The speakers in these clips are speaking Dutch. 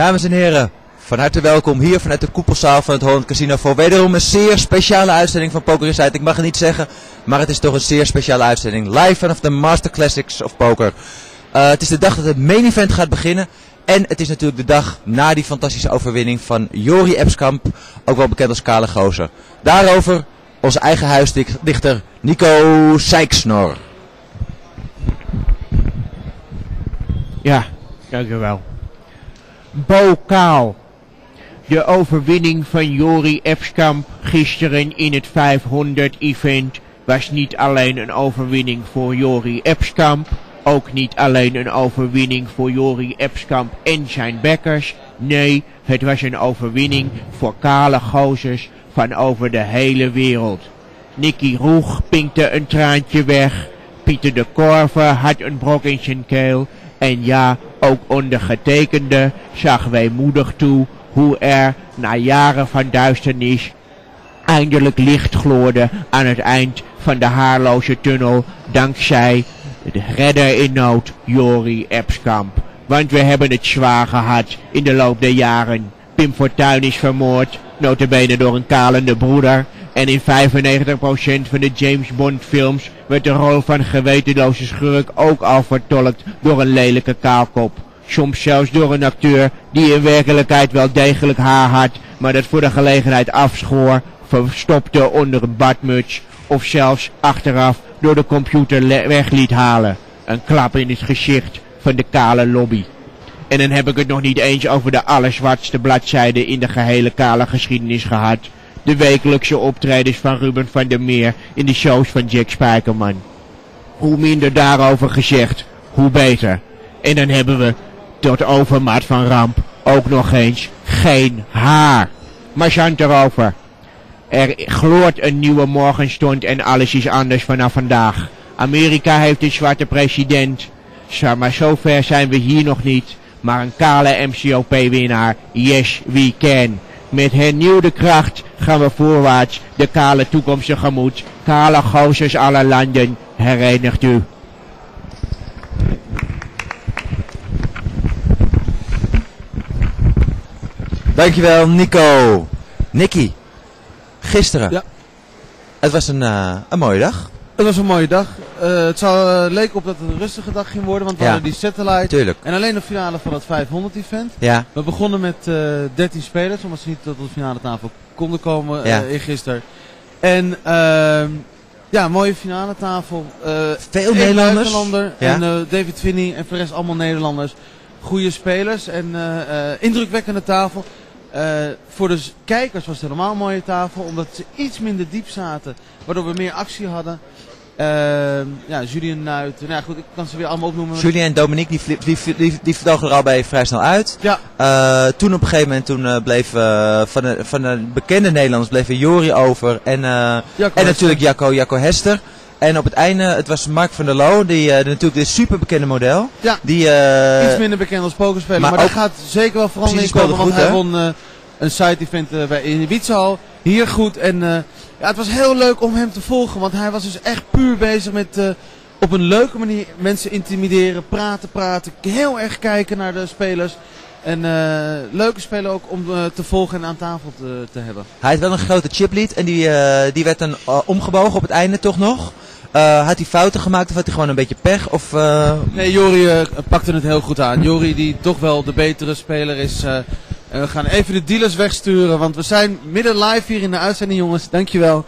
Dames en heren, van harte welkom hier vanuit de koepelzaal van het Holland Casino voor wederom een zeer speciale uitzending van Poker Insight. Ik mag het niet zeggen, maar het is toch een zeer speciale uitzending. Live vanaf de Master Classics of Poker. Uh, het is de dag dat het main event gaat beginnen. En het is natuurlijk de dag na die fantastische overwinning van Jori Epskamp, ook wel bekend als Kale Gozer. Daarover onze eigen huisdichter Nico Sijksnor. Ja, dank u wel. Bokaal. De overwinning van Jori Epskamp gisteren in het 500-event was niet alleen een overwinning voor Jori Epskamp, ook niet alleen een overwinning voor Jori Epskamp en zijn backers. Nee, het was een overwinning voor kale gozers van over de hele wereld. Nicky Roeg pinkte een traantje weg. Pieter de Korver had een brok in zijn keel. En ja, ook ondergetekende zag weemoedig toe hoe er na jaren van duisternis eindelijk licht gloorde aan het eind van de haarloze tunnel dankzij de redder in nood Jori Epskamp. Want we hebben het zwaar gehad in de loop der jaren. Pim Fortuyn is vermoord, notabene door een kalende broeder. En in 95% van de James Bond films werd de rol van gewetenloze schurk ook al vertolkt door een lelijke kaalkop. Soms zelfs door een acteur die in werkelijkheid wel degelijk haar had, maar dat voor de gelegenheid afschoor, verstopte onder een badmuts of zelfs achteraf door de computer weg liet halen. Een klap in het gezicht van de kale lobby. En dan heb ik het nog niet eens over de allerzwartste bladzijde in de gehele kale geschiedenis gehad. De wekelijkse optredens van Ruben van der Meer in de shows van Jack Spijkerman. Hoe minder daarover gezegd, hoe beter. En dan hebben we tot overmaat van ramp ook nog eens geen haar. Maar Jean erover. Er gloort een nieuwe morgenstond en alles is anders vanaf vandaag. Amerika heeft een zwarte president. Maar zover zijn we hier nog niet. Maar een kale MCOP-winnaar. Yes, we can. Met hernieuwde kracht gaan we voorwaarts de kale toekomst tegemoet. Kale gozers alle landen, herenigt u. Dankjewel Nico. Nicky, gisteren. Ja. Het was een, uh, een mooie dag. Het was een mooie dag. Uh, het zou, uh, leek op dat het een rustige dag ging worden, want we Ja. hadden die satellite. Tuurlijk. En alleen de finale van het 500 event. Ja, We begonnen met eh 13 spelers, omdat ze niet tot de finale tafel konden komen Ja. eh eergisteren. En ehm ja, mooie finale tafel. Eh, veel Nederlanders. buitenlander Ja. En eh, David Finney en voor de rest allemaal Nederlanders. Goede spelers en eh, eh, indrukwekkende tafel. Eh, voor de kijkers was het helemaal een mooie tafel, omdat ze iets minder diep zaten, waardoor we meer actie hadden. Ehm, ja, Julian Nuit. Nou ja, goed, ik kan ze weer allemaal opnoemen. Julien en Dominique die, die, die, die vlogen er al bij vrij snel uit. Ja, Eh, toen op een gegeven moment toen, eh, bleef eh, van, de, van de bekende Nederlanders bleven Jori over en, en natuurlijk Jacco, Jacco Hester. En op het einde, het was Mark van der Loo, die, de, natuurlijk de super bekende model. Ja. Die, eh, iets minder bekend als pokerspeler. maar Maar, dat gaat zeker wel Precies, die komen. Want speelde hij goed, won een side-event eh, bij in Ibiza al. Hier goed. En eh, ja, het was heel leuk om hem te volgen. Want hij was dus echt puur bezig met eh, op een leuke manier mensen intimideren. Praten, praten. Heel erg kijken naar de spelers. En leuke speler ook om te volgen en aan tafel te, te hebben. Hij had wel een grote chiplead en die, die werd dan omgebogen op het einde toch nog. Had hij fouten gemaakt of had hij gewoon een beetje pech? Of, Nee, Jori pakte het heel goed aan. Jori die toch wel de betere speler is. En we gaan even de dealers wegsturen, want we zijn midden live hier in de uitzending jongens. Dankjewel.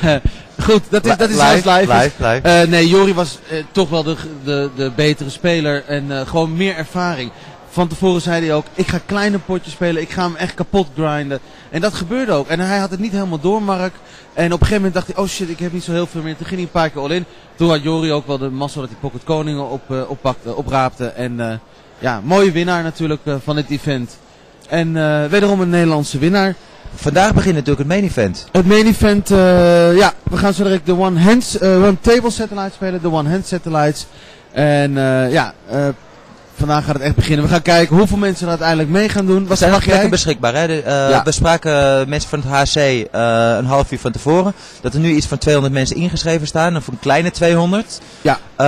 goed, dat is, dat is live. is. live, live. Eh, nee, Jori was eh, toch wel de, de, de betere speler en eh, gewoon meer ervaring. Van tevoren zei hij ook, ik ga kleine potjes spelen, ik ga hem echt kapot grinden. En dat gebeurde ook. En hij had het niet helemaal door, Mark. En op een gegeven moment dacht hij, oh shit, ik heb niet zo heel veel meer. Toen ging hij een paar keer all in. Toen had Jori ook wel de massa dat hij Pocket Koningen op, oppakte, opraapte. En ja, mooie winnaar natuurlijk van dit event. En eh, wederom een Nederlandse winnaar. Vandaag begint natuurlijk het main event. Het main event, eh, ja, we gaan zo direct de one, hands, eh, one table satellites spelen, de one hand satellites. En ja, vandaag gaat het echt beginnen. We gaan kijken hoeveel mensen er uiteindelijk mee gaan doen. Wat zijn nog plekken beschikbaar. Hè? De, eh, Ja. We spraken mensen van het HC eh, een half uur van tevoren. Dat er nu iets van 200 mensen ingeschreven staan. Of een kleine 200. Ja. Eh,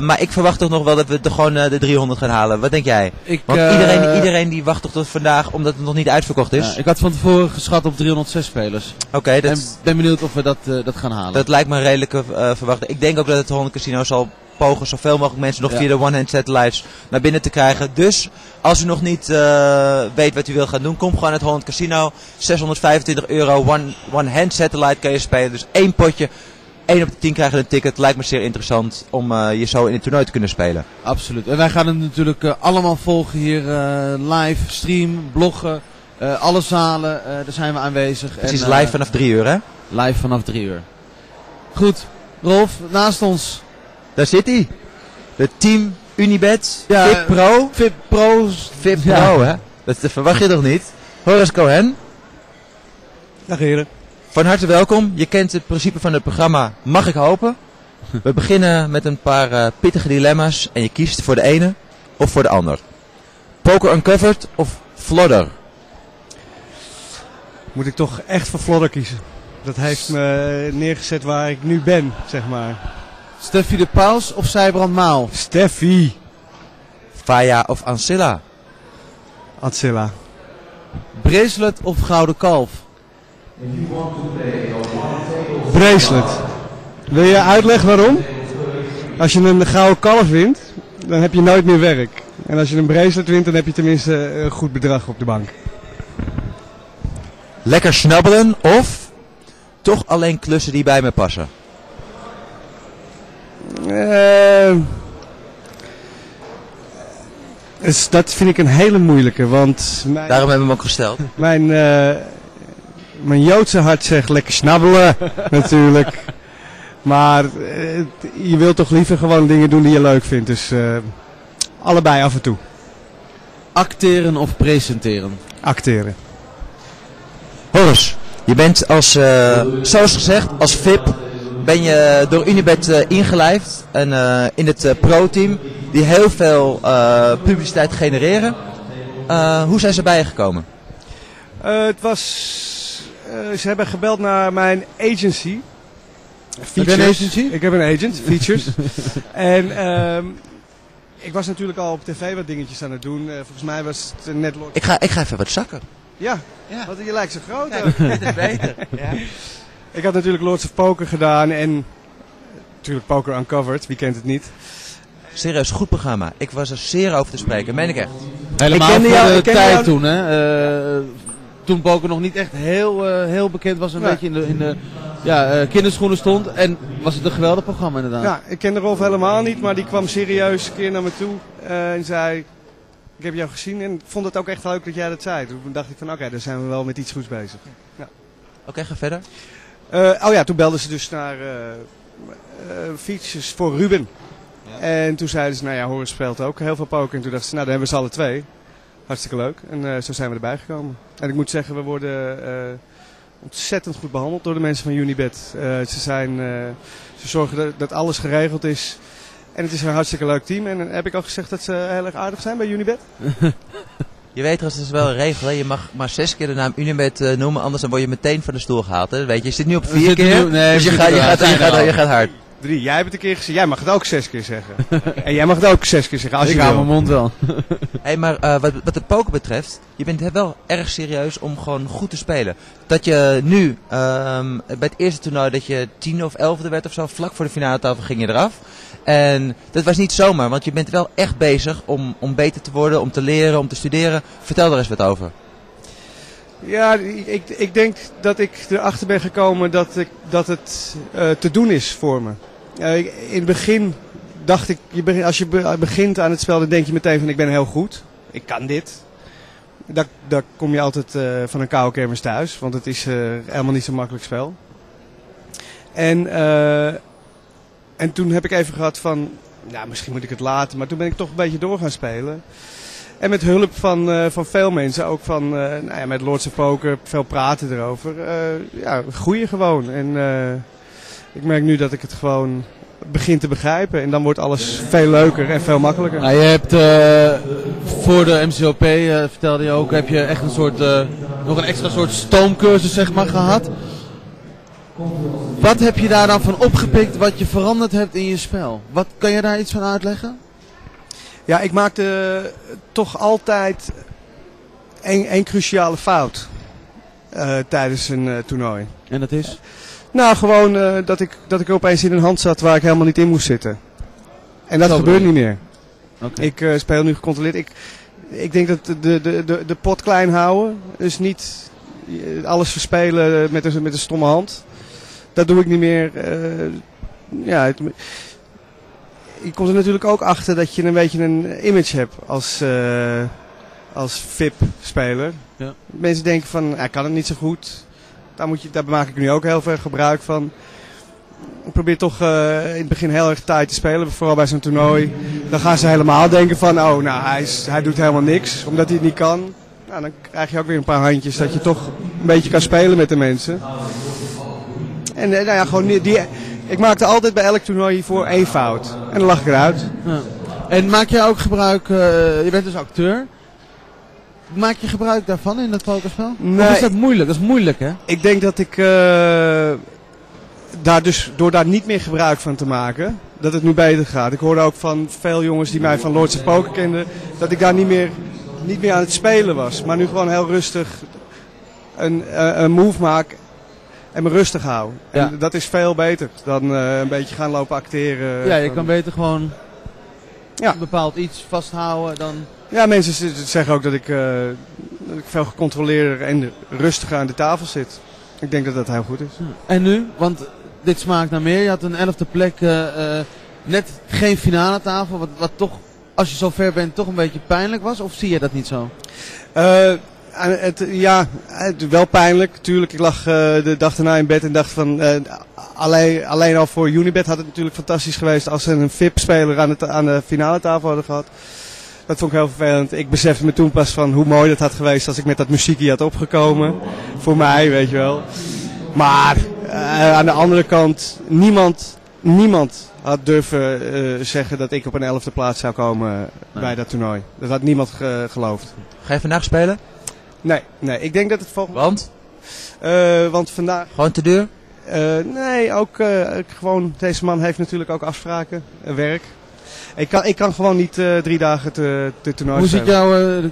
maar ik verwacht toch nog wel dat we de, gewoon eh, de 300 gaan halen. Wat denk jij? Ik, Want eh, iedereen, iedereen die wacht toch tot vandaag omdat het nog niet uitverkocht is. ik had van tevoren geschat op 306 spelers. Oké, dat, En ben benieuwd of we dat, eh, dat gaan halen. dat lijkt me een redelijke eh, verwachting. Ik denk ook dat het Holland Casino zal pogen zoveel mogelijk mensen nog Ja. via de one-hand satellites naar binnen te krijgen. Dus als u nog niet eh, weet wat u wil gaan doen, kom gewoon naar het Holland Casino. 625 euro, one- one-hand satellite kan je spelen. Dus één potje, één op de 10 krijgen een ticket. Lijkt me zeer interessant om eh, je zo in het toernooi te kunnen spelen. Absoluut. En wij gaan het natuurlijk eh, allemaal volgen hier live, stream, bloggen. alle zalen, daar zijn we aanwezig. Precies En, live vanaf 3 uur hè. live vanaf drie uur. Goed, Rolf, naast ons. Daar zit hij. De team Unibet, Ja, VIP Pro. VIP Ja. Pro hè. Dat verwacht je toch niet? Horace Cohen. Dag heren. Van harte welkom. Je kent het principe van het programma, mag ik hopen. We beginnen met een paar eh, pittige dilemma's en je kiest voor de ene of voor de ander. Poker Uncovered of Flodder? Moet ik toch echt voor Flodder kiezen. Dat heeft me neergezet waar ik nu ben, zeg maar. Steffi de Paus of Zijbrand Maal? Steffi. Faya of Ancilla? Ancilla. Bracelet of Gouden Kalf? Bracelet. Wil je uitleggen waarom? Als je een gouden kalf wint, dan heb je nooit meer werk. En als je een bracelet wint, dan heb je tenminste een goed bedrag op de bank. Lekker snabbelen of toch alleen klussen die bij me passen? Dus dat vind ik een hele moeilijke, want mijn, Daarom hebben we hem ook gesteld. mijn, eh, mijn Joodse hart zegt lekker snabbelen, natuurlijk. Maar eh, je wilt toch liever gewoon dingen doen die je leuk vindt. Dus allebei af en toe. Acteren of presenteren? Acteren. Horus, je bent als, zoals gezegd, als VIP ben je door Unibet eh, ingelijfd en, eh, in het eh, pro-team die heel veel eh, publiciteit genereren. Eh, hoe zijn ze bij je gekomen? Eh, het was... eh, ze hebben gebeld naar mijn agency. Heb een agency? Ik heb een agent, Features. en ehm, ik was natuurlijk al op tv wat dingetjes aan het doen. Eh, volgens mij was het net... Ik ga, ik ga even wat zakken. Ja, Ja. want je lijkt zo groot. Ja, het beter. Ja. Ik had natuurlijk Lords of Poker gedaan en natuurlijk Poker Uncovered, wie kent het niet. Serieus, goed programma. Ik was er zeer over te spreken, meen ik echt. Helemaal Ik kende voor jou- de tijd jou- toen, hè? Eh, toen poker nog niet echt heel, eh, heel bekend was, een Ja. beetje in de, in de ja, eh, kinderschoenen stond. En was het een geweldig programma inderdaad. Ja, ik kende Rolf helemaal niet, maar die kwam serieus een keer naar me toe en zei... Ik heb jou gezien en vond het ook echt leuk dat jij dat zei. Toen dacht ik van oké, dan zijn we wel met iets goeds bezig. Oké, ga verder. Eh, oh ja, toen belden ze dus naar eh eh, features voor Ruben. En toen zeiden ze, nou ja, Horace speelt ook heel veel poker. En toen dachten ze, nou dan hebben we z'n allen twee. Hartstikke leuk. En zo zijn we erbij gekomen. En ik moet zeggen, we worden ontzettend goed behandeld door de mensen van Unibet. Ze, zijn, ze zorgen dat, dat alles geregeld is. En het is een hartstikke leuk team. En heb ik al gezegd dat ze heel erg aardig zijn bij Unibet? Je weet, er is wel een regel. Hè? Je mag maar zes keer de naam Unibet eh, noemen, anders dan word je meteen van de stoel gehaald. Hè? Weet je, je zit nu op vier keer, nu- nee, dus je je, gaat, je, gaat, je gaat hard. Drie. Jij hebt het een keer gezegd. Jij mag het ook zes keer zeggen. en jij mag het ook zes keer zeggen als ik je hou wil. mijn mond wel. Hey, maar eh, wat, wat het poker betreft, je bent wel erg serieus om gewoon goed te spelen. Dat je nu, ehm, bij het eerste toernooi, dat je tiende of elfde werd of zo, vlak voor de finale tafel ging je eraf. En dat was niet zomaar, want je bent wel echt bezig om, om beter te worden, om te leren, om te studeren. Vertel daar eens wat over. Ja, ik, ik denk dat ik erachter ben gekomen dat, ik, dat het eh, te doen is voor me. Eh, in het begin dacht ik, je als je be- begint aan het spel, dan denk je meteen van ik ben heel goed. Ik kan dit. Daar, daar kom je altijd eh, van een koude thuis, want het is eh, helemaal niet zo'n makkelijk spel. En, en toen heb ik even gehad van, nou misschien moet ik het laten, maar toen ben ik toch een beetje door gaan spelen. En met hulp van, van veel mensen, ook van, nou ja, met Lords of Poker, veel praten erover. ja, groeien gewoon. En ik merk nu dat ik het gewoon begint te begrijpen. En dan wordt alles veel leuker en veel makkelijker. Nou, je hebt eh, voor de MCOP, eh, vertelde je ook, heb je echt een soort, eh, nog een extra soort stoomcursus zeg maar gehad. Wat heb je daar dan van opgepikt wat je veranderd hebt in je spel? Wat, kan je daar iets van uitleggen? Ja, ik maakte toch altijd één cruciale fout tijdens een toernooi. En dat is? Nou, gewoon eh, dat, ik, dat ik opeens in een hand zat waar ik helemaal niet in moest zitten. En dat gebeurt niet meer. Ik eh, speel nu gecontroleerd. Ik, ik denk dat de, de, de, de pot klein houden, dus niet eh, alles verspelen met een, met een stomme hand. Dat doe ik niet meer. eh, ja, het, je komt er natuurlijk ook achter dat je een beetje een image hebt als, als VIP-speler. Ja. Mensen denken van, hij kan het niet zo goed. Daar, moet je, daar maak ik nu ook heel veel gebruik van. Ik probeer toch eh, in het begin heel erg tijd te spelen, vooral bij zo'n toernooi. Dan gaan ze helemaal denken van, oh nou, hij, is, hij doet helemaal niks, omdat hij het niet kan. Nou, dan krijg je ook weer een paar handjes dat je toch een beetje kan spelen met de mensen. En eh, nou ja, gewoon die, die, ik maakte altijd bij elk toernooi hiervoor één fout. En dan lag ik eruit. Ja. En maak je ook gebruik, eh, je bent dus acteur. Maak je gebruik daarvan in dat pokerspel? Nee. Of is dat moeilijk? Dat is moeilijk hè? Ik denk dat ik eh, daar dus door daar niet meer gebruik van te maken, dat het nu beter gaat. Ik hoorde ook van veel jongens die mij van Lords of Poker kenden, dat ik daar niet meer, niet meer aan het spelen was. Maar nu gewoon heel rustig een, eh, een move maak en me rustig hou. Ja. En dat is veel beter dan eh, een beetje gaan lopen acteren. Ja, je van- kan beter gewoon Ja. een bepaald iets vasthouden dan... Ja, mensen zeggen ook dat ik, eh, dat ik veel gecontroleerder en rustiger aan de tafel zit. Ik denk dat dat heel goed is. En nu? Want dit smaakt naar meer. Je had een elfde plek, eh, eh, net geen finale tafel, wat, wat toch, als je zo ver bent, toch een beetje pijnlijk was? Of zie je dat niet zo? Het, ja, het, wel pijnlijk. Tuurlijk, ik lag de dag daarna in bed en dacht van... alleen, alleen al voor Unibet had het natuurlijk fantastisch geweest als ze een VIP-speler aan, aan de finale tafel hadden gehad. Dat vond ik heel vervelend. Ik besefte me toen pas van hoe mooi dat had geweest als ik met dat muziekje had opgekomen. Voor mij, weet je wel. Maar eh, aan de andere kant, niemand, niemand had durven eh, zeggen dat ik op een elfde plaats zou komen bij dat toernooi. Dat had niemand ge- geloofd. Ga je vandaag spelen? Nee, nee, ik denk dat het volgende... Want? Eh, want vandaag... Gewoon te duur? eh, nee, ook eh, gewoon... Deze man heeft natuurlijk ook afspraken, eh, werk. Ik kan, ik kan gewoon niet eh, drie dagen te, te toernooi Hoe ziet jouw eh,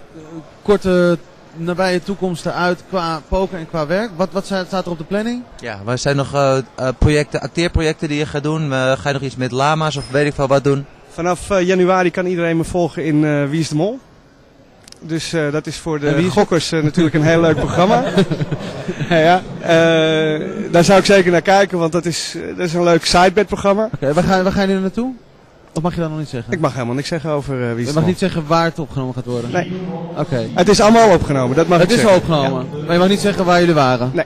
korte, nabije toekomst eruit qua poker en qua werk? Wat, wat staat er op de planning? Ja, maar zijn nog eh, eh, projecten, acteerprojecten die je gaat doen? Ga je nog iets met lama's of weet ik veel wat doen? Vanaf eh, januari kan iedereen me volgen in eh Wie is de Mol. Dus eh, dat is voor de is gokkers natuurlijk een heel leuk programma. ja. Eh, daar zou ik zeker naar kijken, want dat is, dat is een leuk sidebed-programma. Oké, waar, ga, waar ga je nu naartoe? Of mag je dat nog niet zeggen? Ik mag helemaal niks zeggen over eh, Wie is je mag niet zeggen waar het opgenomen gaat worden? Nee, Oké. het is allemaal opgenomen, dat mag Het ik is al zeggen. opgenomen, maar je mag niet zeggen waar jullie waren? Nee.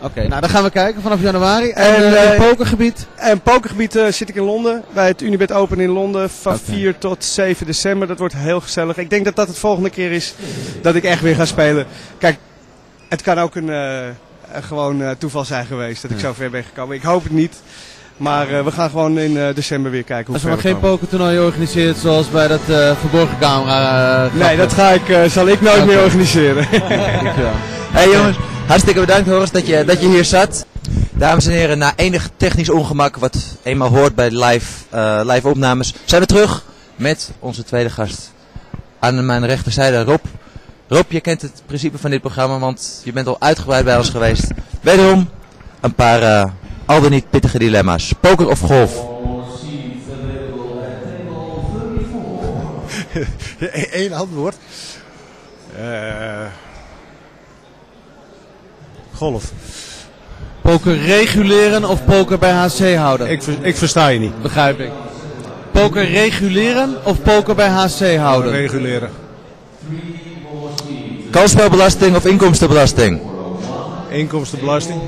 Oké, nou dan gaan we kijken vanaf januari. En, En, eh, eh, het pokergebied? En pokergebied zit ik in Londen, bij het Unibet Open in Londen, van Oké. 4 tot 7 december. Dat wordt heel gezellig. Ik denk dat dat het volgende keer is dat ik echt weer ga spelen. Kijk, het kan ook een, gewoon toeval zijn geweest dat ik zo ver ben gekomen. Ik hoop het niet. Maar eh, we gaan gewoon in eh, december weer kijken hoe Als er ver maar we geen pokertoernooi organiseert zoals bij dat eh, verborgen camera. Nee, dat ga ik, eh, zal ik nooit meer organiseren. Dankjewel. Hey jongens, hartstikke bedankt Horst dat je, dat je hier zat. Dames en heren, na enig technisch ongemak wat eenmaal hoort bij live, eh, live opnames, zijn we terug met onze tweede gast. Aan mijn rechterzijde Rob. Rob, je kent het principe van dit programma, want je bent al uitgebreid bij ons geweest. Wederom een paar eh, al dan niet pittige dilemma's. Poker of golf? Eén antwoord. Eh, golf. Poker reguleren of poker bij HC houden? Ik, ver- ik versta je niet. Begrijp ik. Poker reguleren of poker bij HC houden? Reguleren. Kansspelbelasting of inkomstenbelasting? Inkomstenbelasting.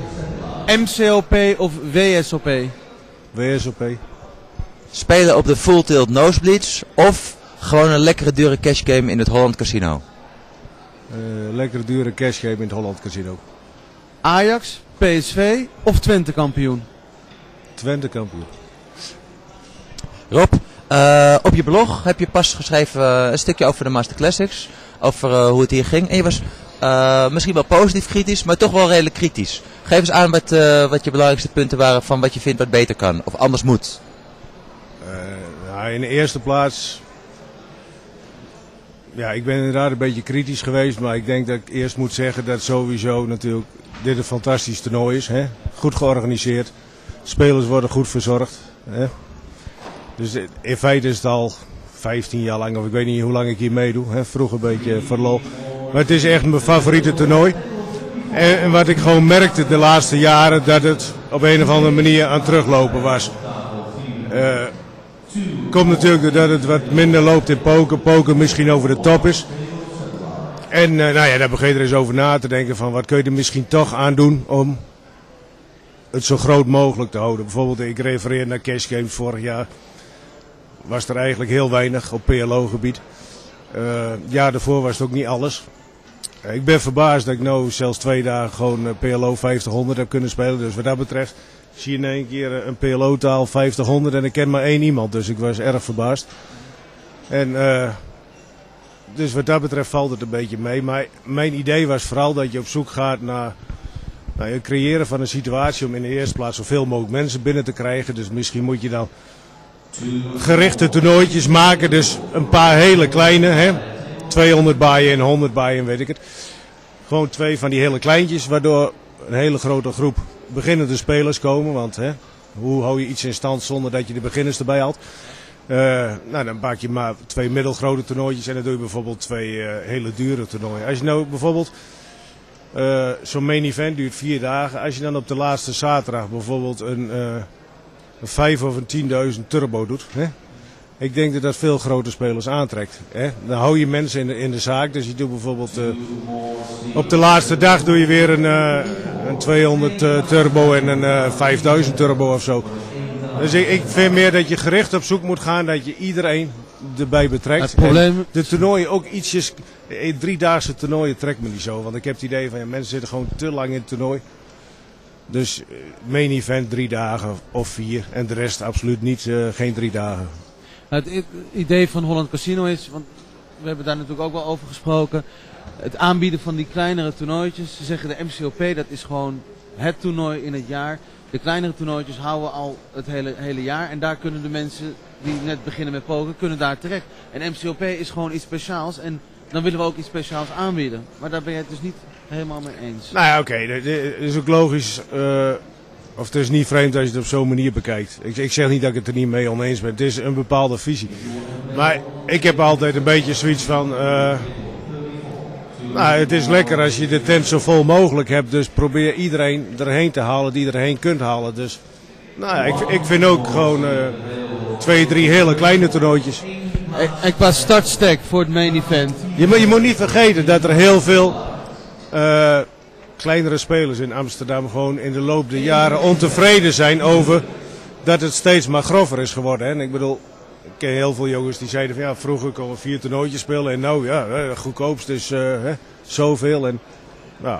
MCOP of WSOP? WSOP. Spelen op de full tilt nosebleeds of gewoon een lekkere dure cash game in het Holland Casino? Eh, lekkere dure cash game in het Holland Casino. Ajax, PSV of Twente kampioen? Twente kampioen. Rob, eh, op je blog heb je pas geschreven eh, een stukje over de Master Classics. Over eh, hoe het hier ging. En je was eh, misschien wel positief kritisch, maar toch wel redelijk kritisch. Geef eens aan wat, eh, wat je belangrijkste punten waren van wat je vindt wat beter kan. Of anders moet. Eh, nou, in de eerste plaats. Ja, ik ben inderdaad een beetje kritisch geweest. Maar ik denk dat ik eerst moet zeggen dat sowieso natuurlijk dit een fantastisch toernooi is. Hè? Goed georganiseerd. Spelers worden goed verzorgd. Hè? Dus in feite is het al 15 jaar lang, of ik weet niet hoe lang ik hier meedoe. Vroeger een beetje voor lol. Maar het is echt mijn favoriete toernooi. En, wat ik gewoon merkte de laatste jaren, dat het op een of andere manier aan teruglopen was. Eh, komt natuurlijk doordat het wat minder loopt in poker. Poker misschien over de top is. En eh, nou ja, daar begin er eens over na te denken van wat kun je er misschien toch aan doen om het zo groot mogelijk te houden. Bijvoorbeeld, ik refereer naar Cash Games vorig jaar. Was er eigenlijk heel weinig op PLO-gebied. Eh jaar daarvoor was het ook niet alles. Eh, ik ben verbaasd dat ik nou zelfs twee dagen gewoon eh, PLO 50-100 heb kunnen spelen. Dus wat dat betreft zie je in één keer een PLO-taal 50-100 en ik ken maar één iemand. Dus ik was erg verbaasd. En dus wat dat betreft valt het een beetje mee. Maar mijn idee was vooral dat je op zoek gaat naar nou, het creëren van een situatie om in de eerste plaats zoveel mogelijk mensen binnen te krijgen. Dus misschien moet je dan gerichte toernooitjes maken. Dus een paar hele kleine, hè? 200 baaien en 100 baaien, weet ik het. Gewoon twee van die hele kleintjes, waardoor een hele grote groep beginnende spelers komen. Want hè, hoe hou je iets in stand zonder dat je de beginners erbij haalt? Eh, nou, dan maak je maar twee middelgrote toernooitjes en dan doe je bijvoorbeeld twee eh, hele dure toernooien. Als je nou bijvoorbeeld eh, zo'n main event duurt vier dagen. Als je dan op de laatste zaterdag bijvoorbeeld een, een 5 of een 10.000 turbo doet. Hè? Ik denk dat dat veel grote spelers aantrekt. Hè? Dan hou je mensen in de, in de zaak. Dus je doet bijvoorbeeld eh, op de laatste dag doe je weer een, eh, een 200 eh, turbo en een eh 5000 turbo of zo. Dus ik, ik vind meer dat je gericht op zoek moet gaan dat je iedereen erbij betrekt. Het probleem- En de toernooien ook ietsjes, driedaagse toernooien trekt me niet zo. Want ik heb het idee van ja, mensen zitten gewoon te lang in het toernooi. Dus eh, main event drie dagen of vier en de rest absoluut niet, eh, geen drie dagen. Het idee van Holland Casino is, want we hebben daar natuurlijk ook wel over gesproken, het aanbieden van die kleinere toernooitjes. Ze zeggen de MCOP, dat is gewoon het toernooi in het jaar. De kleinere toernooitjes houden al het hele, hele jaar en daar kunnen de mensen die net beginnen met poker, kunnen daar terecht. En MCOP is gewoon iets speciaals en dan willen we ook iets speciaals aanbieden. Maar daar ben je het dus niet helemaal mee eens. Nou ja, oké, dat dat is ook logisch. eh, of het is niet vreemd als je het op zo'n manier bekijkt. Ik, ik zeg niet dat ik het er niet mee oneens ben. Het is een bepaalde visie. Maar ik heb altijd een beetje zoiets van. eh, nou, het is lekker als je de tent zo vol mogelijk hebt. Dus probeer iedereen erheen te halen die erheen kunt halen. Dus nou, ja, ik, ik vind ook gewoon eh, twee, drie hele kleine toernooitjes. En, en qua startstack voor het main event. Je, moet- je moet niet vergeten dat er heel veel eh, kleinere spelers in Amsterdam gewoon in de loop der jaren ontevreden zijn over dat het steeds maar grover is geworden. Hè. En ik bedoel, ik ken heel veel jongens die zeiden van ja, vroeger konden we vier toernooitjes spelen en nou ja, eh, goedkoopst is eh, hè, zoveel. En, nou.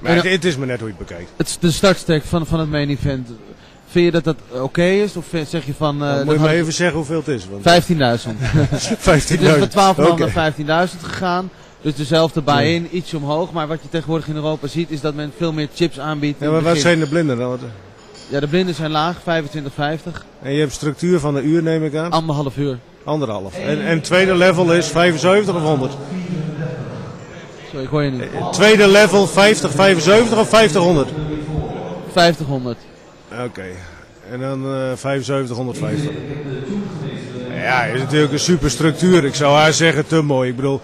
Maar het, is maar net hoe je het bekijkt. Het, de startstack van, van het main event. Vind je dat dat oké is? Of zeg je van... eh, Dan dat moet je maar even zeggen hoeveel het is. Want 15.000. 15.000. Het is van 12 man Oké. naar 15.000 gegaan. Dus dezelfde buy-in, iets omhoog. Maar wat je tegenwoordig in Europa ziet, is dat men veel meer chips aanbiedt. Ja, maar wat zijn de blinden dan? Ja, de blinden zijn laag, 25,50. En je hebt structuur van een uur neem ik aan? Anderhalf uur. Anderhalf. En, en tweede level is 75 of 100? Sorry, ik hoor je niet. Tweede level 50, 75 of 50, 100? 50, Oké. En dan eh 75, 150. Ja, is natuurlijk een super structuur. Ik zou haar zeggen te mooi. Ik bedoel,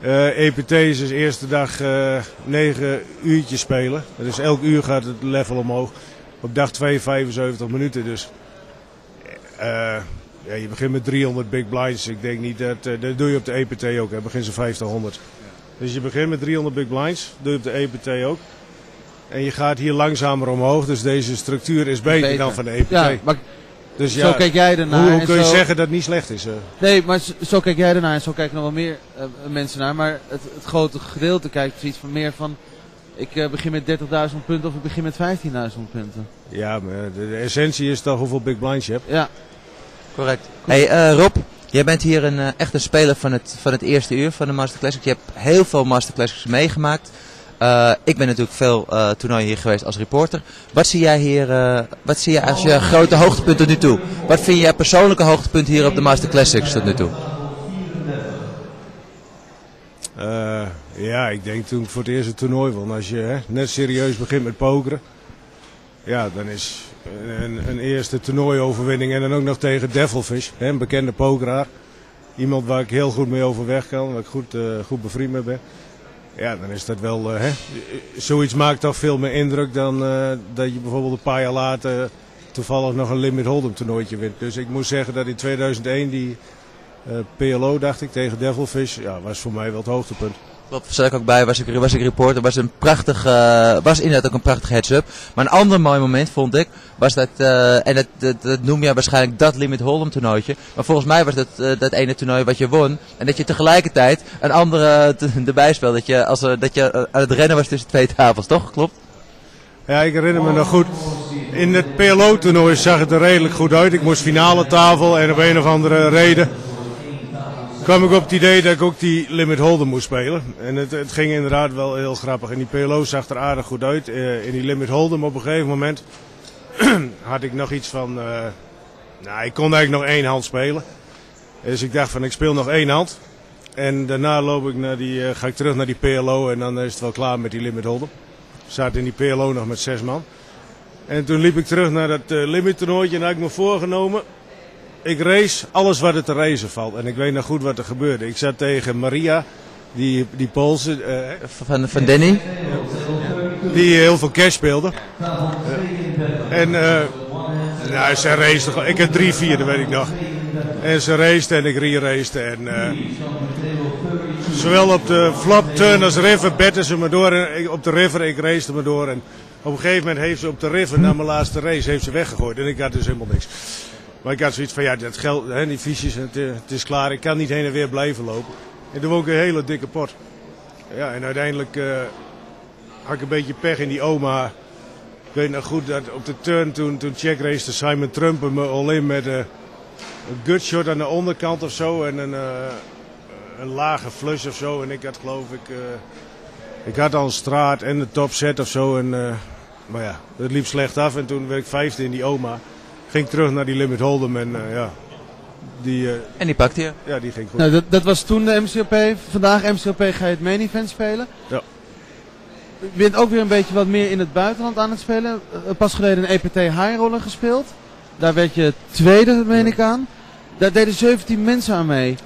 eh, EPT is dus eerste dag eh 9 uurtjes spelen. Dus elk uur gaat het level omhoog. Op dag 2 75 minuten. Dus eh, ja, je begint met 300 big blinds. Ik denk niet dat... dat doe je op de EPT ook. Hè. Begin ze 50, 100. Dus je begint met 300 big blinds. Doe je op de EPT ook. En je gaat hier langzamer omhoog. Dus deze structuur is beter, Beter. dan van de EPT. Ja, maar dus zo kijk jij ernaar. hoe, kun je zo- zeggen dat het niet slecht is? eh? Nee, maar zo, zo kijk jij ernaar en zo kijken nog wel meer eh, mensen naar. Maar het, het grote gedeelte kijkt zoiets van meer van... ik eh, begin met 30.000 punten of ik begin met 15.000 punten. Ja, maar de, de essentie is toch hoeveel big blinds je hebt. Ja, Correct. Hey eh, Rob, jij bent hier een echte speler van het, van het eerste uur van de Master Classics. Je hebt heel veel Master Classics meegemaakt. Eh, ik ben natuurlijk veel eh, toernooien hier geweest als reporter. Wat zie jij hier, eh, wat zie jij als je grote hoogtepunt tot nu toe? Wat vind jij persoonlijke hoogtepunt hier op de Master Classics tot nu toe? Ja, ik denk toen ik voor het eerste toernooi won. Als je hè, net serieus begint met pokeren. Ja, dan is een, een eerste toernooioverwinning en dan ook nog tegen Devilfish. Hè, een bekende pokeraar. Iemand waar ik heel goed mee overweg kan. Waar ik goed, goed bevriend mee ben. Ja, dan is dat wel... eh, hè, zoiets maakt toch veel meer indruk dan eh, dat je bijvoorbeeld een paar jaar later toevallig nog een Limit Hold'em toernooitje wint. Dus ik moet zeggen dat in 2001 die eh, PLO, dacht ik, tegen Devilfish, ja, was voor mij wel het hoogtepunt. Klopt, zat ik ook bij, was ik, was ik reporter, was een prachtig, eh, was inderdaad ook een prachtige heads-up. Maar een ander mooi moment vond ik, was dat, eh, en dat, noem je waarschijnlijk dat Limit Hold'em toernooitje. Maar volgens mij was dat, eh, dat ene toernooi wat je won. En dat je tegelijkertijd een andere erbij speelde. Dat je, als, dat je aan het rennen was tussen twee tafels, toch? Klopt? Ja, ik herinner me nog goed. In het PLO-toernooi zag het er redelijk goed uit. Ik moest finale tafel en op een of andere reden kwam ik op het idee dat ik ook die Limit Hold'em moest spelen. En het, het ging inderdaad wel heel grappig. En die PLO zag er aardig goed uit. Eh, in die Limit Hold'em op een gegeven moment had ik nog iets van... eh, nou, ik kon eigenlijk nog één hand spelen. Dus ik dacht van ik speel nog één hand. En daarna loop ik naar die, eh, ga ik terug naar die PLO en dan is het wel klaar met die Limit Hold'em. We zaten in die PLO nog met zes man. En toen liep ik terug naar dat limit toernooitje en had ik me voorgenomen. Ik race alles wat er te racen valt. En ik weet nog goed wat er gebeurde. Ik zat tegen Maria, die, die Poolse, eh, Van, van Danny? die heel veel cash speelde. Eh, en eh nou, ze race toch- Ik heb drie, vier, dat weet ik nog. En ze race en ik re-raced. En zowel op de flop, turn als river betten ze me door. En ik- op de river, ik race me door. En op een gegeven moment heeft ze op de river, na mijn laatste race, heeft ze weggegooid. En ik had dus helemaal niks. Maar ik had zoiets van, ja, dat geld, hè, die fiches, het, eh, het is klaar. Ik kan niet heen en weer blijven lopen. En toen ik een hele dikke pot. Ja, en uiteindelijk... eh, had ik een beetje pech in die oma. Ik weet nog goed dat op de turn toen, toen check race Simon Trump me all-in met eh, een gutshot aan de onderkant of zo. En een, een lage flush of zo. En ik had geloof ik... ik had al een straat en de top set of zo. En, maar ja, het liep slecht af. En toen werd ik vijfde in die oma. Ging terug naar die Limit Hold'em. En eh, ja, die, eh, En die pakte je. ja, die ging goed. nou, dat, dat was toen de MCOP. Vandaag MCOP ga je het main event spelen. Ja. Je bent ook weer een beetje wat meer in het buitenland aan het spelen. Eh, Pas geleden een EPT high roller gespeeld. Daar werd je tweede, meen ik aan. Daar deden 17 mensen aan mee.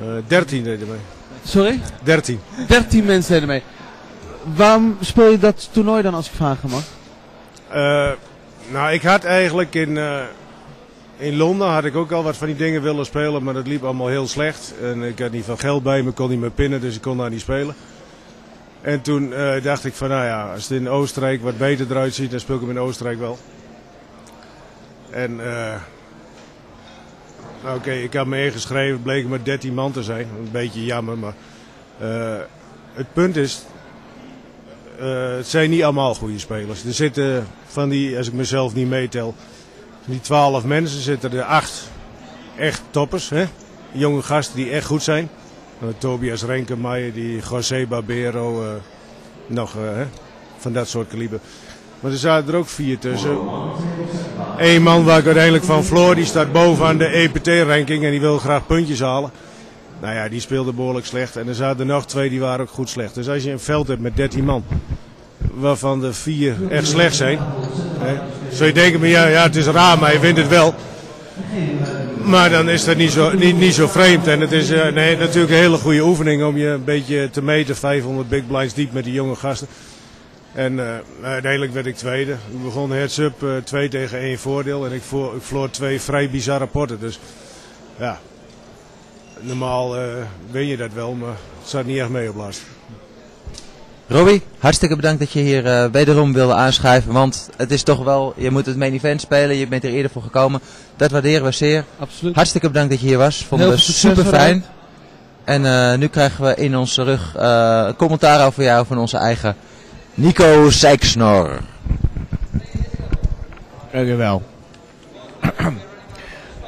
Eh 13 deden mee. Sorry? 13. 13 mensen deden mee. Waarom speel je dat toernooi dan als ik vragen mag? Eh, nou, ik had eigenlijk in, eh, in Londen had ik ook al wat van die dingen willen spelen, maar dat liep allemaal heel slecht. En ik had niet veel geld bij me, kon niet meer pinnen, dus ik kon daar niet spelen. En toen eh, dacht ik van, nou ja, als het in Oostenrijk wat beter eruit ziet, dan speel ik hem in Oostenrijk wel. En, eh, nou, oké, ik had me ingeschreven, bleek maar 13 man te zijn. Een beetje jammer, maar het punt is, het zijn niet allemaal goede spelers. Er zitten van die, als ik mezelf niet meetel, die twaalf mensen zitten er acht echt toppers. Hè? Jonge gasten die echt goed zijn. Eh, Tobias Renkenmeijer, die José Barbero, eh, nog eh, van dat soort kaliber. Maar er zaten er ook vier tussen. Eén man waar ik uiteindelijk van Floor, die staat bovenaan de EPT-ranking en die wil graag puntjes halen. Nou ja, die speelde behoorlijk slecht. En er zaten nog twee die waren ook goed slecht. Dus als je een veld hebt met 13 man, waarvan de vier echt slecht zijn. Hè, zou je denken, maar ja, ja, het is raar, maar je wint het wel. Maar dan is dat niet zo, niet, niet zo vreemd. En het is eh, nee, natuurlijk een hele goede oefening om je een beetje te meten. 500 big blinds diep met die jonge gasten. En eh, uiteindelijk werd ik tweede. Ik begon heads-up eh 2 tegen 1 voordeel. En ik, voor, twee vrij bizarre potten. Dus ja, normaal eh win je dat wel, maar het staat niet echt mee op last. Robbie, hartstikke bedankt dat je hier eh, wederom wilde aanschuiven. Want het is toch wel, je moet het main event spelen. Je bent er eerder voor gekomen. Dat waarderen we zeer. Absoluut. Hartstikke bedankt dat je hier was. Vonden Heel we super fijn. En eh, nu krijgen we in onze rug eh, commentaar over jou van onze eigen Nico Seiksnor. Dank u wel.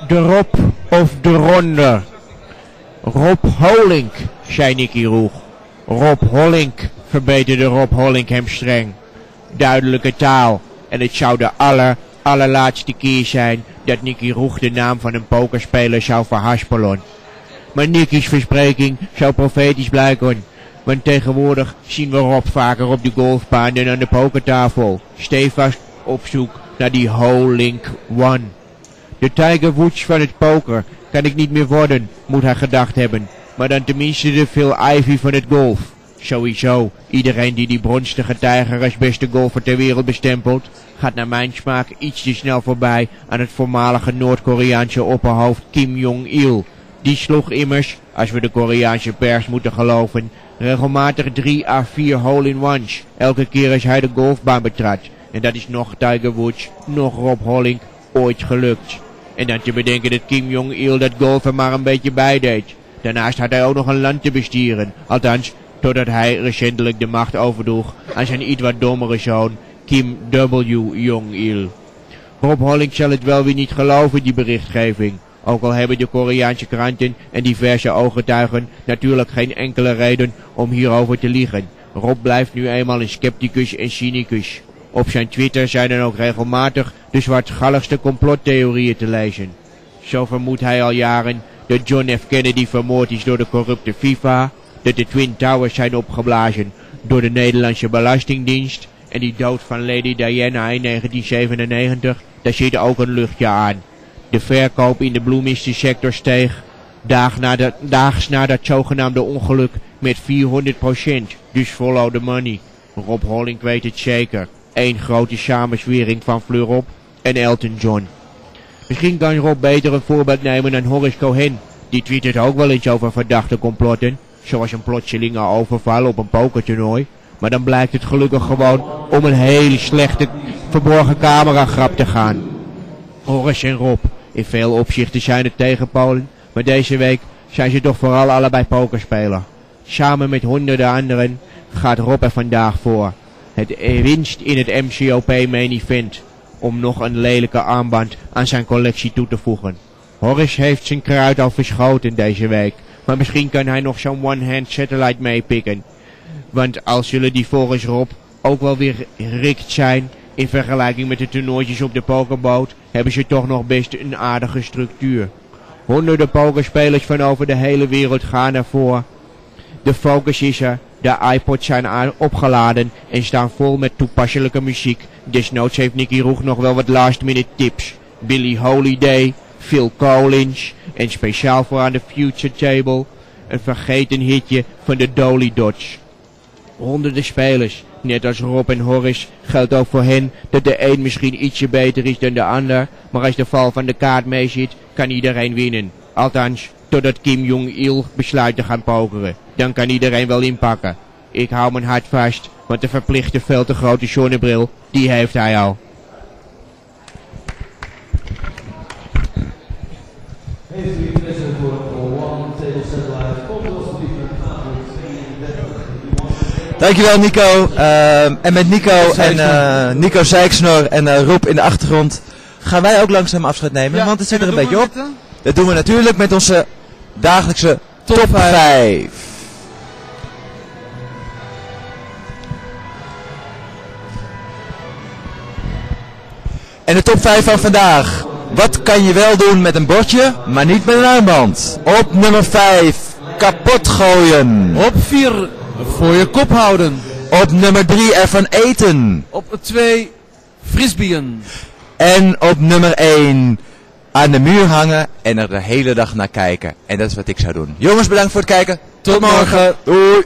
De Rob of de Ronde. Rob Holink, zei Nicky Roeg. Rob Hollink, verbeterde Rob Hollink hem streng. Duidelijke taal. En het zou de aller, allerlaatste keer zijn dat Nicky Roeg de naam van een pokerspeler zou verhaspelen. Maar Nicky's verspreking zou profetisch blijken. Want tegenwoordig zien we Rob vaker op de golfbaan dan aan de pokertafel. Stevast op zoek naar die Holink One. De Tiger Woods van het poker kan ik niet meer worden, moet hij gedacht hebben. Maar dan tenminste de Phil Ivy van het golf. Sowieso, iedereen die die bronstige tijger als beste golfer ter wereld bestempelt, gaat naar mijn smaak iets te snel voorbij aan het voormalige Noord-Koreaanse opperhoofd Kim Jong-il. Die sloeg immers, als we de Koreaanse pers moeten geloven, regelmatig drie à vier hole-in-ones, elke keer als hij de golfbaan betrad. En dat is nog Tiger Woods, nog Rob Hollink ooit gelukt. En dan te bedenken dat Kim Jong-il dat golfen maar een beetje bijdeed. Daarnaast had hij ook nog een land te bestieren. Althans, totdat hij recentelijk de macht overdroeg aan zijn iets wat dommere zoon Kim W. Jong-il. Rob Hollink zal het wel weer niet geloven, die berichtgeving. Ook al hebben de Koreaanse kranten en diverse ooggetuigen natuurlijk geen enkele reden om hierover te liegen. Rob blijft nu eenmaal een scepticus en cynicus. Op zijn Twitter zijn er ook regelmatig de zwartgalligste complottheorieën te lezen. Zo vermoedt hij al jaren dat John F. Kennedy vermoord is door de corrupte FIFA, dat de Twin Towers zijn opgeblazen door de Nederlandse Belastingdienst en die dood van Lady Diana in 1997, daar zit ook een luchtje aan. De verkoop in de bloemistensector steeg dag na de, daags na dat zogenaamde ongeluk met 400%, dus follow the money. Rob Hollink weet het zeker. Eén grote samenzwering van Fleurop en Elton John. Misschien kan Rob beter een voorbeeld nemen dan Horace Cohen. Die twittert ook wel eens over verdachte complotten. Zoals een plotselinge overval op een pokertoernooi. Maar dan blijkt het gelukkig gewoon om een hele slechte verborgen cameragrap te gaan. Horace en Rob, in veel opzichten zijn het tegenpolen. Maar deze week zijn ze toch vooral allebei pokerspeler. Samen met honderden anderen gaat Rob er vandaag voor. Het winst in het MCOP main event om nog een lelijke armband aan zijn collectie toe te voegen. Horace heeft zijn kruid al verschoten deze week, maar misschien kan hij nog zo'n one-hand satellite meepikken. Want al zullen die volgens Rob ook wel weer rikt zijn, in vergelijking met de toernooitjes op de pokerboot, hebben ze toch nog best een aardige structuur. Honderden pokerspelers van over de hele wereld gaan ervoor. De focus is er, de iPods zijn opgeladen en staan vol met toepasselijke muziek. Desnoods heeft Nicky Roeg nog wel wat last minute tips. Billy Holiday, Phil Collins en speciaal voor aan de Future Table een vergeten hitje van de Dolly Dots. Honderden spelers, net als Rob en Horace, geldt ook voor hen dat de een misschien ietsje beter is dan de ander, maar als de val van de kaart mee zit, kan iedereen winnen. Althans, totdat Kim Jong-il besluit te gaan pokeren. Dan kan iedereen wel inpakken. Ik hou mijn hart vast, want de verplichte veel te grote zonnebril, die heeft hij al. Dankjewel Nico. Ehm, en met Nico en eh, Nico Zijksnor en eh, Rob in de achtergrond gaan wij ook langzaam afscheid nemen. want het zit er een beetje op. Dat doen we natuurlijk met onze dagelijkse top, 5. En de top 5 van vandaag. Wat kan je wel doen met een bordje, maar niet met een armband? Op nummer 5, kapot gooien. Op 4, voor je kop houden. Op nummer 3, ervan eten. Op 2, frisbeeën. En op nummer 1, aan de muur hangen en er de hele dag naar kijken. En dat is wat ik zou doen. Jongens, bedankt voor het kijken. Tot morgen. Doei.